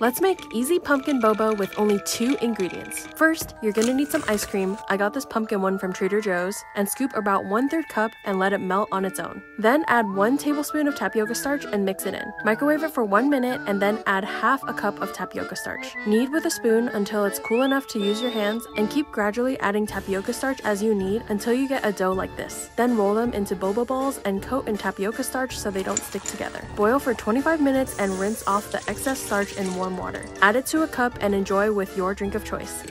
Let's make easy pumpkin boba with only two ingredients. First, you're gonna need some ice cream. I got this pumpkin one from Trader Joe's and scoop about one third cup and let it melt on its own. Then add one tablespoon of tapioca starch and mix it in. Microwave it for one minute and then add half a cup of tapioca starch. Knead with a spoon until it's cool enough to use your hands and keep gradually adding tapioca starch as you need until you get a dough like this. Then roll them into boba balls and coat in tapioca starch so they don't stick together. Boil for 25 minutes and rinse off the excess starch in warm water. Add it to a cup and enjoy with your drink of choice.